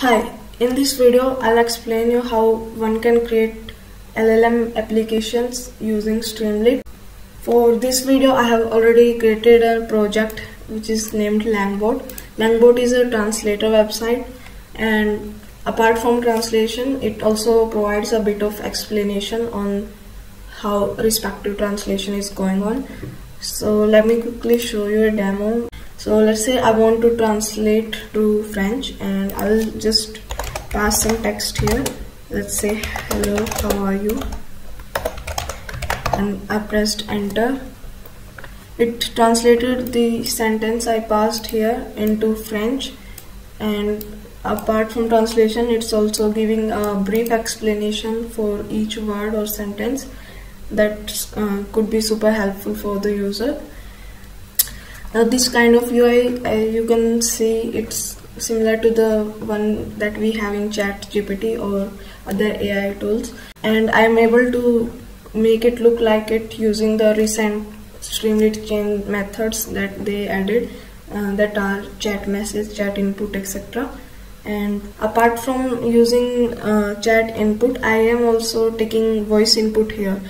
Hi, in this video I'll explain you how one can create LLM applications using Streamlit. For this video I have already created a project which is named Langbot. Langbot is a translator website and apart from translation it also provides a bit of explanation on how respective translation is going on. So let me quickly show you a demo so let's say I want to translate to French and I'll just pass some text here. Let's say hello how are you? And I pressed enter. It translated the sentence I passed here into French. And apart from translation it's also giving a brief explanation for each word or sentence that uh, could be super helpful for the user now this kind of UI uh, you can see it's similar to the one that we have in ChatGPT or other AI tools. And I am able to make it look like it using the recent Streamlit chain methods that they added uh, that are chat message, chat input etc and apart from using uh, chat input I am also taking voice input here.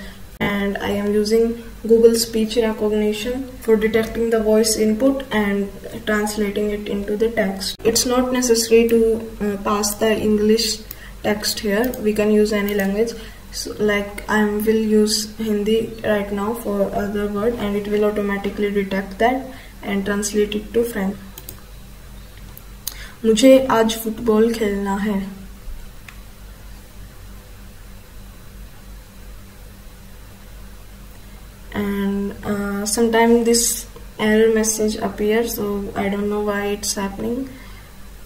And I am using Google speech recognition for detecting the voice input and translating it into the text. It's not necessary to uh, pass the English text here. We can use any language. So, like I will use Hindi right now for other word and it will automatically detect that and translate it to French. मुझे आज football खेलना है uh, sometimes this error message appears so I don't know why it's happening.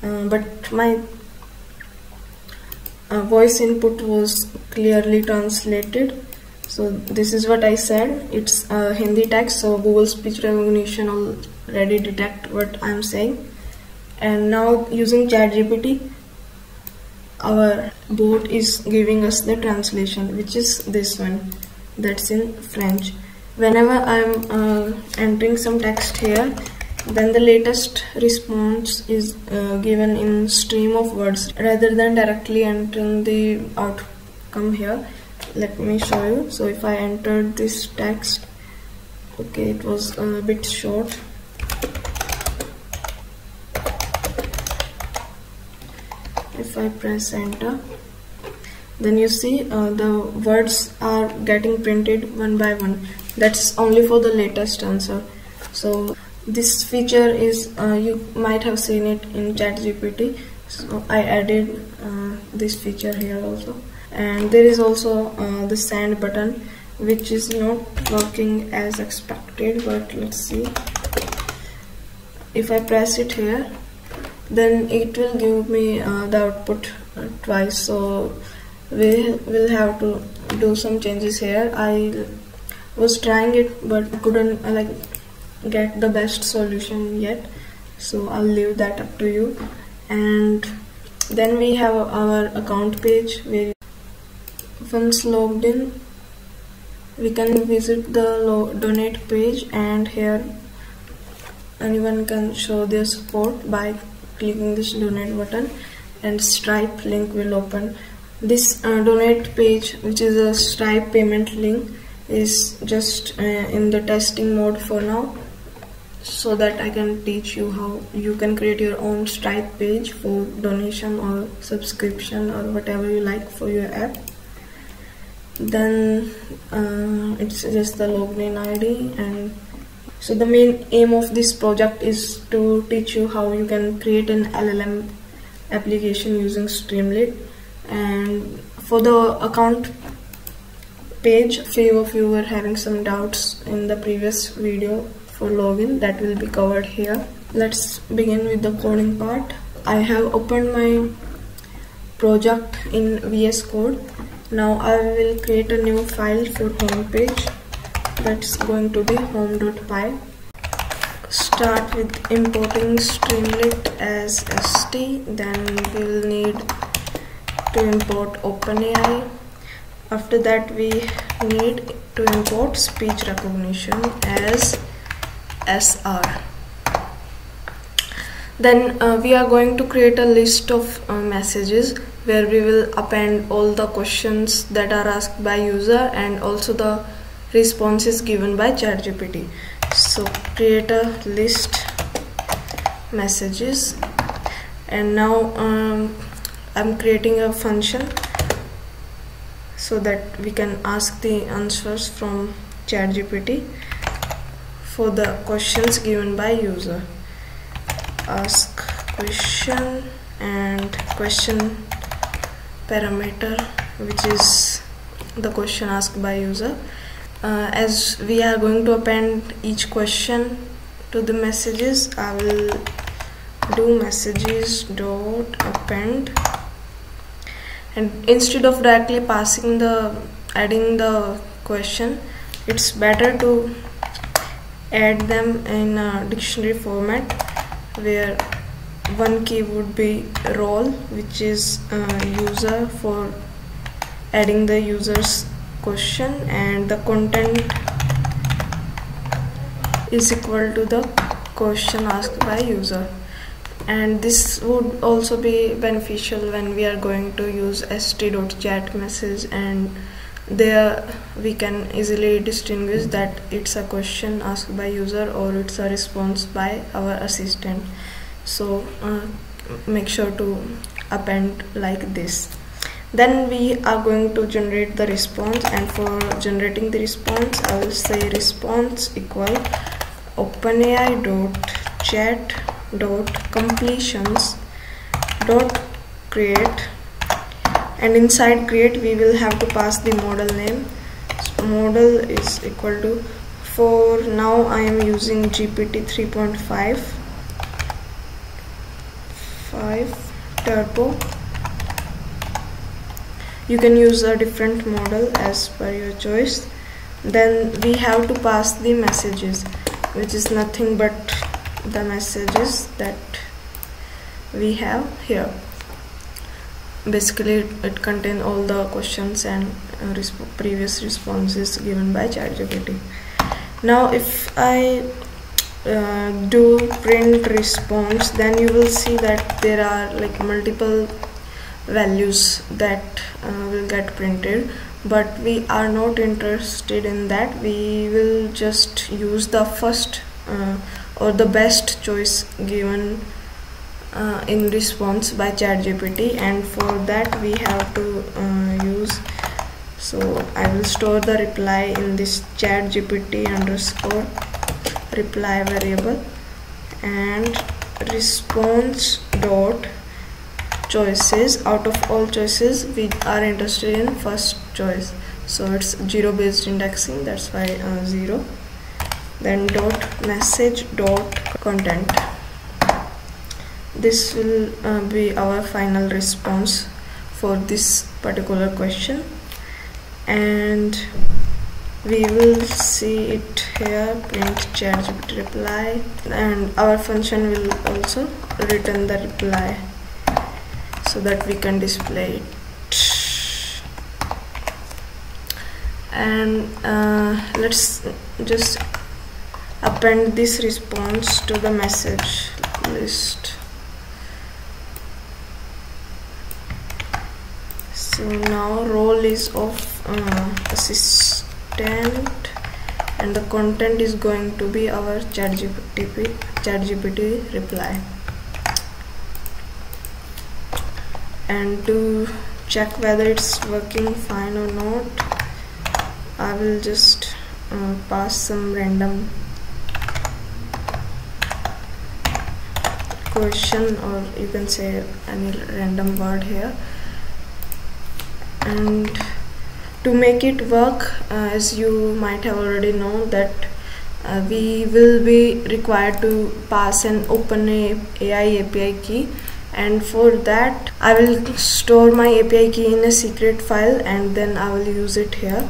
Uh, but my uh, voice input was clearly translated. So this is what I said. It's Hindi text so Google speech recognition already detect what I'm saying. And now using ChatGPT our bot is giving us the translation which is this one. That's in French whenever I'm uh, entering some text here then the latest response is uh, given in stream of words. Rather than directly entering the outcome here let me show you. So if I entered this text okay it was a bit short. If I press enter then you see uh, the words are getting printed one by one. That's only for the latest answer. So this feature is uh, you might have seen it in ChatGPT. So I added uh, this feature here also. And there is also uh, the send button which is not working as expected but let's see. If I press it here then it will give me uh, the output uh, twice. So we will have to do some changes here. I was trying it but couldn't like get the best solution yet. So I'll leave that up to you. And then we have our account page where once logged in we can visit the donate page and here anyone can show their support by clicking this donate button and stripe link will open this uh, donate page which is a stripe payment link is just uh, in the testing mode for now so that I can teach you how you can create your own Stripe page for donation or subscription or whatever you like for your app. Then uh, it's just the login ID and so the main aim of this project is to teach you how you can create an LLM application using Streamlit and for the account page few of you were having some doubts in the previous video for login that will be covered here. Let's begin with the coding part. I have opened my project in VS Code. Now I will create a new file for home page that's going to be home.py start with importing streamlit as st then we'll need to import OpenAI. After that we need to import speech recognition as SR then uh, we are going to create a list of uh, messages where we will append all the questions that are asked by user and also the responses given by ChatGPT. So create a list messages. And now um, I'm creating a function so that we can ask the answers from ChatGPT for the questions given by user. Ask question and question parameter which is the question asked by user. Uh, as we are going to append each question to the messages I will do messages dot append and instead of directly passing the adding the question it's better to add them in a dictionary format where one key would be role which is uh, user for adding the user's question and the content is equal to the question asked by user and this would also be beneficial when we are going to use st.chat message and there we can easily distinguish that it's a question asked by user or it's a response by our assistant. So uh, make sure to append like this. Then we are going to generate the response and for generating the response I will say response equal openai dot chat dot completions dot create. And inside create we will have to pass the model name. So model is equal to for now I am using GPT 3.5 5 turbo. You can use a different model as per your choice. Then we have to pass the messages which is nothing but the messages that we have here basically it contains all the questions and uh, resp previous responses given by ChatGPT. Now if I uh, do print response then you will see that there are like multiple values that uh, will get printed but we are not interested in that we will just use the first uh, or the best choice given uh, in response by ChatGPT. And for that we have to uh, use so I will store the reply in this ChatGPT underscore reply variable and response dot choices. Out of all choices we are interested in first choice. So it's zero based indexing. That's why uh, zero then dot message dot content. This will uh, be our final response for this particular question. And we will see it here print chat reply. And our function will also return the reply so that we can display it. And uh, let's just append this response to the message list. So now role is of uh, assistant and the content is going to be our ChatGPT ChatGPT reply. And to check whether it's working fine or not I will just uh, pass some random question or you can say any random word here. And to make it work uh, as you might have already known that uh, we will be required to pass an open AI API key. And for that I will store my API key in a secret file and then I will use it here.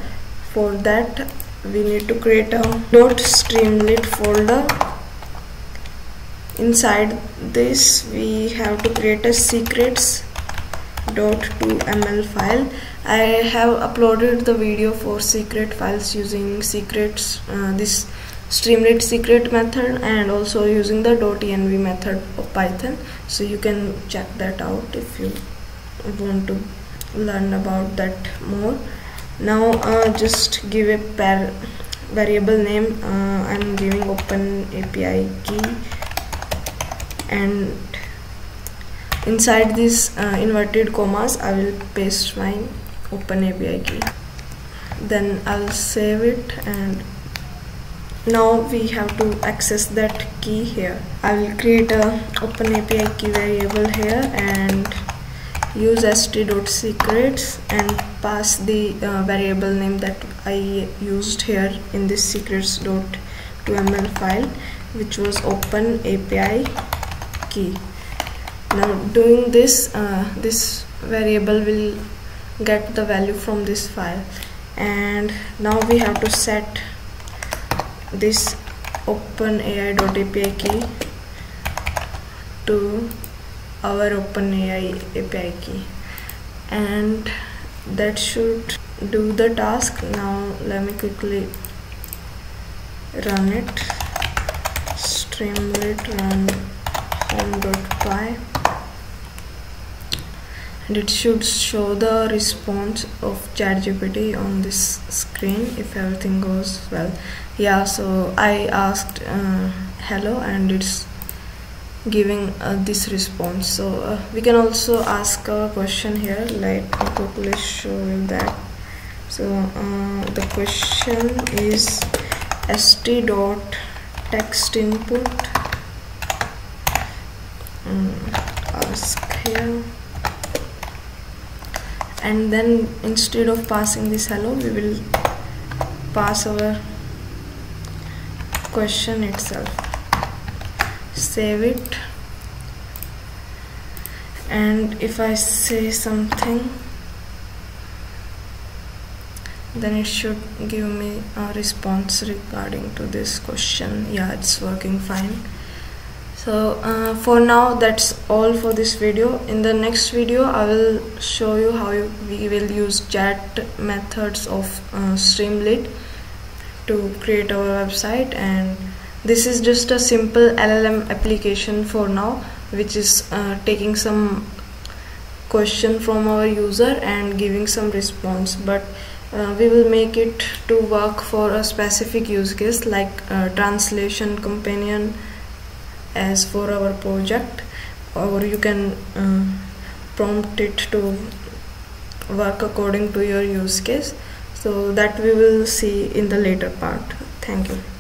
For that we need to create a dot streamlit folder inside this we have to create a secrets .toml file. I have uploaded the video for secret files using secrets uh, this streamlit secret method and also using the .env method of python. So you can check that out if you want to learn about that more. Now uh, just give a variable name. Uh, I'm giving open API key and inside these uh, inverted commas I will paste my open API key. Then I'll save it and now we have to access that key here. I will create a open API key variable here and use st.secrets and pass the uh, variable name that I used here in this secrets.ml file which was open API key now doing this uh, this variable will get the value from this file. And now we have to set this openai.api key to our OpenAI API key. And that should do the task. Now let me quickly run it. Streamlit run home.py and it should show the response of ChatGPT on this screen if everything goes well. Yeah so I asked uh, hello and it's giving uh, this response. So uh, we can also ask a question here let me quickly show you that. So uh, the question is st dot text input um, ask here. And then instead of passing this hello we will pass our question itself. Save it. And if I say something then it should give me a response regarding to this question. Yeah it's working fine so uh, for now that's all for this video. In the next video I will show you how we will use chat methods of uh, Streamlit to create our website. And this is just a simple LLM application for now which is uh, taking some question from our user and giving some response. But uh, we will make it to work for a specific use case like uh, translation companion as for our project or you can uh, prompt it to work according to your use case. So that we will see in the later part. Thank you